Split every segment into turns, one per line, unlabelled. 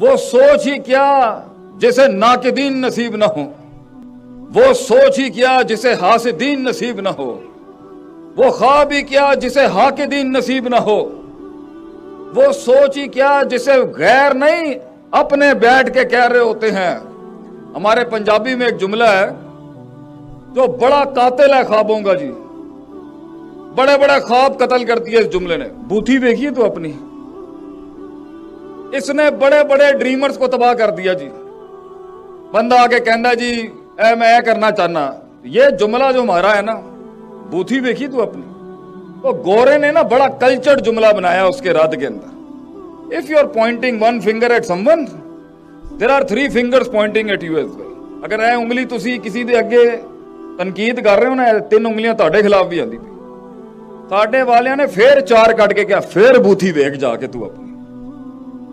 वो सोच ही क्या जिसे नाकिदीन नसीब ना हो? वो सोच ही क्या जिसे हासिदीन नसीब न हो? वो ख्वाब ही क्या जिसे हाकिदीन नसीब ना हो? वो सोच ही क्या जिसे गैर नहीं, अपने बैठ के कह रहे होते हैं? हमारे पंजाबी में एक जुमला है, जो बड़ा कातिल है ख्वाबों का जी। बड़े बड़े ख्वाब कत्ल कर दिए इस जुमले ने। बूथी देखिए तो अपनी? इसने बड़े बड़े ड्रीमर्स को तबाह कर दिया जी बंदा आके कहना जी ए मैं ए करना चाहना ये जुमला जो हमारा है ना बूथी देखी तू अपनी तो गोरे ने ना बड़ा कल्चर्ड जुमला बनाया उसके रद के अंदर if you are pointing one finger at someone there are three fingers pointing at you as well अगर ਇਹ ਉਂਗਲੀ ਤੁਸੀਂ ਕਿਸੇ ਦੇ ਅੱਗੇ ਤਨਕੀਦ ਕਰ ਰਹੇ ਹੋ ਨਾ ਇਹ ਤਿੰਨ ਉਂਗਲੀਆਂ ਤੁਹਾਡੇ ਖਿਲਾਫ ਵੀ ਆਂਦੀ ਪਈ ਸਾਡੇ ਵਾਲਿਆਂ ਨੇ ਫੇਰ ਚਾਰ ਕੱਢ ਕੇ ਕਿਹਾ ਫੇਰ ਬੂਥੀ ਵੇਖ ਜਾ ਕੇ ਤੂੰ ਆਪਣੀ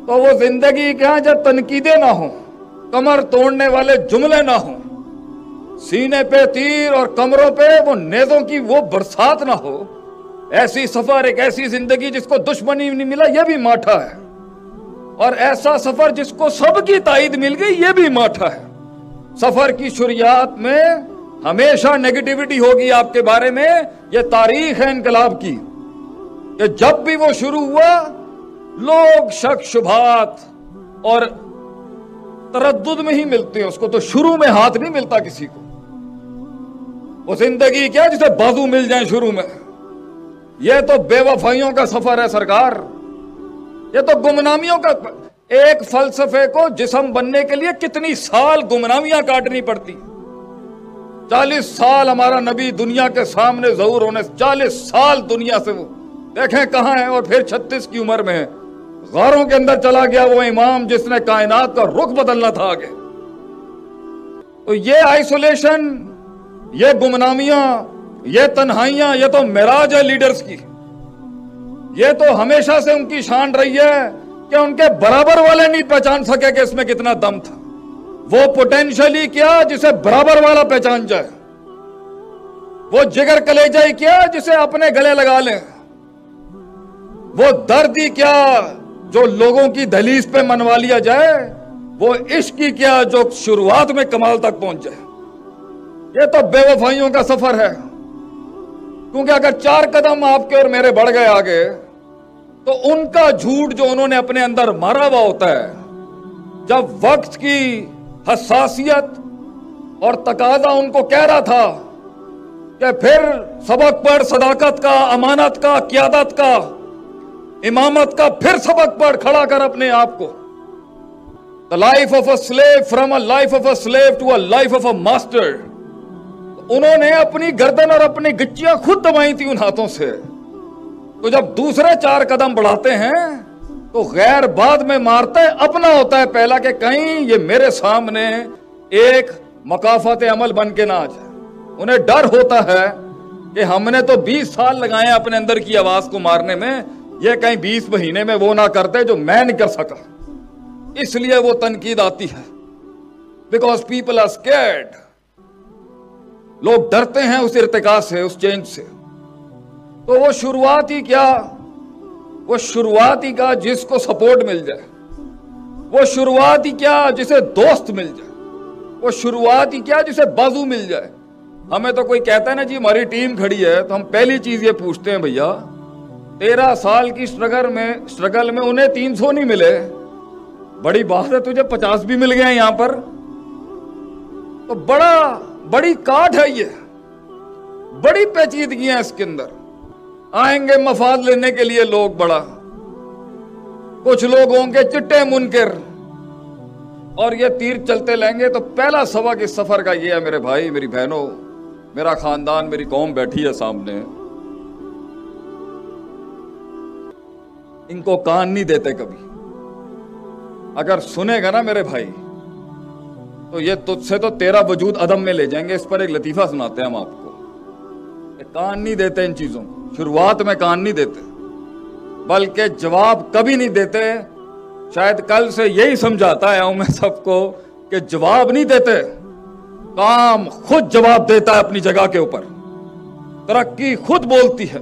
तो वो ज़िंदगी क्या जब तनकीदे ना हो, कमर तोड़ने वाले जुमले ना हो, सीने पे तीर और कमरों पे वो नेजों की वो बरसात ना हो, ऐसी सफ़र, एक ऐसी ज़िंदगी जिसको दुश्मनी नहीं मिला, ये भी माठा है। और ऐसा सफ़र जिसको सबकी ताइद मिल गई, ये भी माठा है। सफ़र की शुरुआत में हमेशा नेगेटिविटी होगी आपके बारे में, ये तारीख है इनकलाब की, कि जब भी वो शुरू हुआ लोग शक शुभात और तरद्दुद में ही मिलते हैं, उसको तो शुरू में हाथ नहीं मिलता किसी को। वो ज़िंदगी क्या जिसे बाजू मिल जाए शुरू में। यह तो बेवफाइयों का सफ़र है सरकार। ये तो गुमनामियों का एक फलसफे को जिसम बनने के लिए कितनी साल गुमनामियाँ काटनी पड़ती। चालीस साल हमारा नबी दुनिया के सामने ज़रूर होने चालीस साल दुनिया से वो। देखें कहाँ है, और फिर छत्तीस की उम्र में है। गारों के अंदर चला गया वो इमाम जिसने कायनात का रुख बदलना था आगे। तो ये आइसोलेशन, ये गुमनामियाँ, ये तन्हाइयाँ, ये तो मिराज है लीडर्स की। ये तो हमेशा से उनकी शान रही है कि उनके बराबर वाले नहीं पहचान सके कि इसमें कितना दम था। वो पोटेंशियली क्या जिसे बराबर वाला पहचान जाए। वो जिगर कलेजा ही क्या जिसे अपने गले लगा लें। वो दर्द ही क्या जो लोगों की दलीज पे मनवा लिया जाए, वो इश्क ही क्या जो शुरुआत में कमाल तक पहुँच जाए ये तो बेवफाइयों का सफ़र है। क्योंकि अगर चार कदम आपके और मेरे बढ़ गए आगे तो उनका झूठ जो उन्होंने अपने अंदर मारा हुआ होता है, जब वक्त की हसासियत और तकाजा उनको कह रहा था कि फिर सबक पर सदाकत का, अमानत का, क्यादत का इमामत का फिर सबक पढ़ खड़ा कर अपने आप को। The life of a slave from a life of a slave to a life of a master उन्होंने अपनी गर्दन और अपनी गिच्चियाँ खुद दबाई थी उन हाथों से। तो जब दूसरे चार कदम बढ़ाते हैं तो गैर बाद में मारते अपना होता है पहला कि कहीं ये मेरे सामने एक मकाफत अमल बन के ना आ जाए। उन्हें डर होता है कि हमने तो 20 साल लगाए अपने अंदर की आवाज़ को मारने में ये कहीं 20 महीने में वो ना करते जो मैं नहीं कर सका। इसलिए वो तनकीद आती है। बिकॉज़ पीपल आर स्केर्ड लोग डरते हैं उस इर्तिका से, उस चेंज से। तो वो शुरुआत ही क्या? वो शुरुआत ही का जिसको सपोर्ट मिल जाए। वो शुरुआत ही क्या जिसे दोस्त मिल जाए। वो शुरुआत ही क्या जिसे बाजू मिल जाए। हमें तो कोई कहता है ना, जी, हमारी टीम खड़ी है तो हम पहली चीज़ ये पूछते हैं, भैया तेरह साल की स्ट्रगल में स्ट्रगल में उन्हें तीन सौ नहीं मिले। बड़ी बात है, तुझे पचास भी मिल गए यहाँ पर। तो बड़ा, बड़ी काट है ये। बड़ी पेचीदगियाँ इसके अंदर। आएँगे मफाद लेने के लिए लोग बड़ा। कुछ लोग होंगे चिट्टे मुनकर। और ये तीर चलते लेंगे तो पहला सबक इस सफ़र का ये है, मेरे भाई, मेरी बहनों। मेरा खानदान, मेरी कौम बैठी है सामने। इनको कान नहीं देते कभी। अगर सुनेगा ना मेरे भाई तो ये तुझसे तो तेरा वजूद अदम में ले जाएँगे, इस पर एक लतीफा सुनाते हैं हम आपको। कान नहीं देते इन चीज़ों को शुरुआत में कान नहीं देते, बल्कि जवाब कभी नहीं देते। शायद कल से यही समझाता आया हूँ मैं सबको कि जवाब नहीं देते, काम खुद जवाब देता है अपनी जगह के ऊपर। तरक्की खुद बोलती है।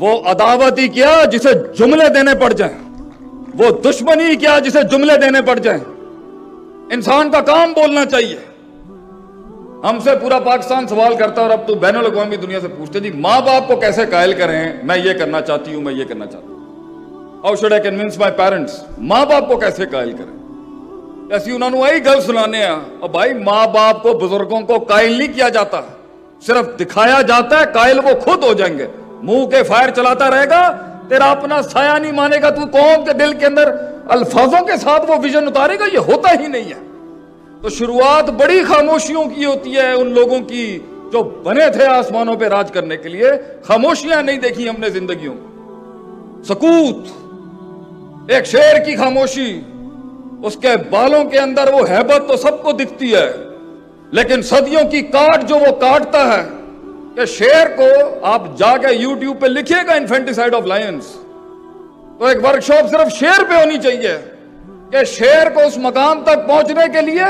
वो अदावत ही क्या जिसे जुमले देने पड़ जाए। वो दुश्मनी क्या जिसे जुमले देने पड़ जाए। इंसान का काम बोलना चाहिए। हमसे पूरा पाकिस्तान सवाल करता है और अब तो बैन अवी दुनिया से पूछते जी माँ बाप को कैसे कायल करें? मैं ये करना चाहती हूँ, मैं ये करना चाहती हूँ। How should I convince my parents माँ बाप को कैसे कायल करें? ऐसी उन्होंने वही गल सुनाने और भाई माँ बाप को, बुज़ुर्गों को कायल नहीं किया जाता। सिर्फ़ दिखाया जाता है, कायल वो खुद हो जाएँगे। मुँह के फायर चलाता रहेगा, तेरा अपना साया नहीं मानेगा, तू कौन के दिल के अंदर अल्फाजों के साथ वो विजन उतारेगा, ये होता ही नहीं है। तो शुरुआत बड़ी खामोशियों की होती है उन लोगों की जो बने थे आसमानों पे राज करने के लिए। खामोशियाँ नहीं देखी हमने जिंदगियों। सकूत, एक शेर की खामोशी, उसके बालों के अंदर वो हैबत तो सबको दिखती है, लेकिन सदियों की काट जो वो काटता है कि शेर को आप जाके यूट्यूब पे लिखिएगा इन्फेंटिसाइड ऑफ़ लायंस तो एक वर्कशॉप सिर्फ़ शेर पे होनी चाहिए कि शेर को उस मकाम तक पहुँचने के लिए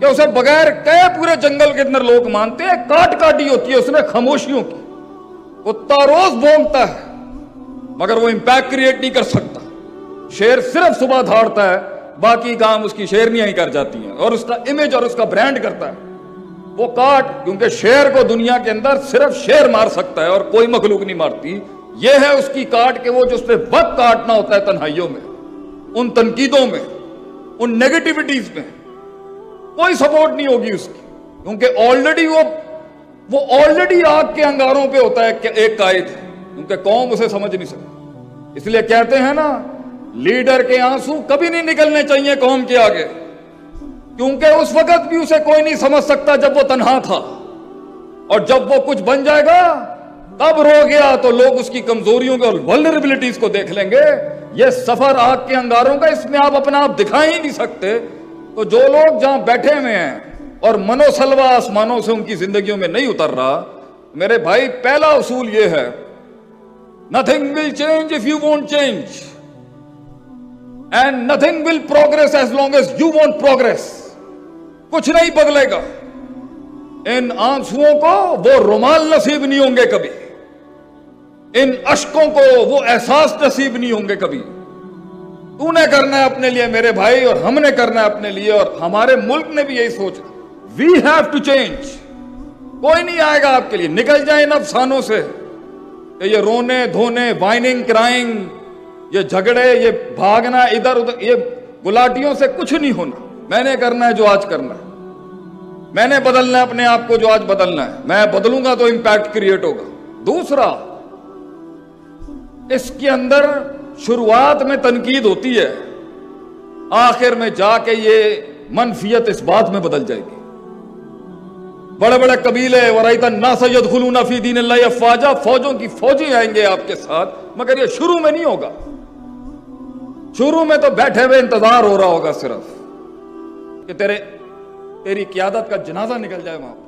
कि उसे बगैर कहे पूरे जंगल के अंदर लोग मानते हैं काट काटी होती है, उसने खामोशियों की। कुत्ता रोज भोंगता है, मगर वो इंपैक्ट क्रिएट नहीं कर सकता। शेर सिर्फ़ सुबह धाड़ता है, बाकी काम उसकी शेरनियाँ ही कर जाती हैं और उसका इमेज और उसका ब्रांड करता है। वो काट, क्योंकि शेर को दुनिया के अंदर सिर्फ़ शेर मार सकता है और कोई मखलूक नहीं मारती। ये है उसकी काट के वो जो उसने वक्त काटना होता है तन्हाइयों में, उन तनकीदों में, उन नेगेटिविटीज में। कोई सपोर्ट नहीं होगी उसकी, क्योंकि ऑलरेडी वो वो ऑलरेडी आग के अंगारों पे होता है एक कायद क्योंकि कौम उसे समझ नहीं सकती। इसलिए कहते हैं ना लीडर के आँसू कभी नहीं निकलने चाहिए कौम के आगे। क्योंकि उस वक्त भी उसे कोई नहीं समझ सकता जब वो तनहा था। और जब वो कुछ बन जाएगा, तब रो गया तो लोग उसकी कमजोरियों और वल्नरेबिलिटीज को देख लेंगे। ये सफ़र आग के अंगारों का, इसमें आप अपना आप दिखा ही नहीं सकते। तो जो लोग जहाँ बैठे हुए हैं और मनोसलवा आसमानों से उनकी जिंदगियों में नहीं उतर रहा, मेरे भाई, पहला उसूल यह है nothing will change if you want change and nothing will progress as long as you want progress कुछ नहीं बदलेगा। इन आंसुओं को वो रुमाल नसीब नहीं होंगे कभी। इन अशकों को वो एहसास नसीब नहीं होंगे कभी। तूने करना है अपने लिए मेरे भाई और हमने करना है अपने लिए और हमारे मुल्क ने भी यही सोचा। वी हैव टू चेंज कोई नहीं आएगा आपके लिए। निकल जाए इन अफसानों से। ये रोने, धोने वाइनिंग क्राइंग ये झगड़े, ये भागना इधर उधर ये गुलाटियों से कुछ नहीं होना। मैंने करना है जो आज करना है। मैंने बदलना है, अपने आप को जो आज बदलना है। मैं बदलूँगा तो इंपैक्ट क्रिएट होगा। दूसरा, इसके अंदर शुरुआत में तनकीद होती है। आखिर में जाके ये मनफियत इस बात में बदल जाएगी। बड़े बड़े कबीले वराइता ना सैयद खुलूना फ़ी दीन अफवाजा, फौजों की फौजी आएँगे आपके साथ, मगर ये शुरू में नहीं होगा। शुरू में तो बैठे हुए इंतज़ार हो रहा होगा सिर्फ़। कि तेरे तेरी क्यादत का जनाजा निकल जाए वहाँ